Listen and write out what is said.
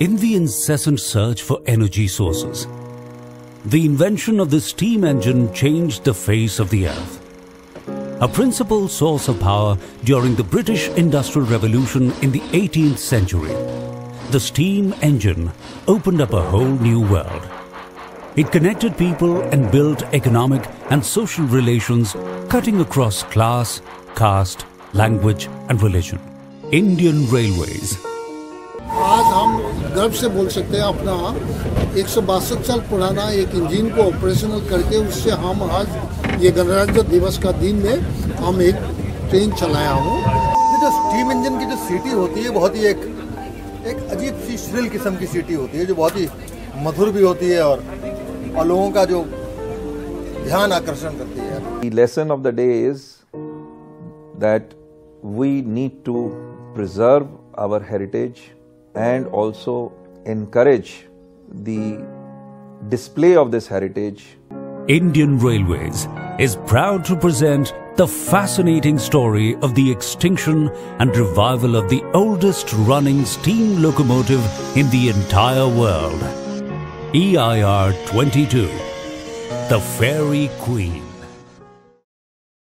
In the incessant search for energy sources, the invention of the steam engine changed the face of the earth. A principal source of power during the British Industrial Revolution in the 18th century, the steam engine opened up a whole new world. It connected people and built economic and social relations cutting across class, caste, language and religion. Indian Railways आज हम गर्व से बोल सकते हैं अपना एक सौ बासठ साल पुराना एक इंजन को ऑपरेशनल करके उससे हम आज ये गणराज्य दिवस का दिन में हम एक ट्रेन चलाया हूँ। जो स्टीम इंजन की जो सीटी होती है बहुत ही एक एक अजीब सी श्रिल किस्म की सीटी होती है जो बहुत ही मधुर भी होती है और, और लोगों का जो ध्यान आकर्षण करती है। The of the day is that we need to preserve our heritage and also encourage the display of this heritage. Indian Railways is proud to present the fascinating story of the extinction and revival of the oldest running steam locomotive in the entire world. EIR 22, the Fairy Queen.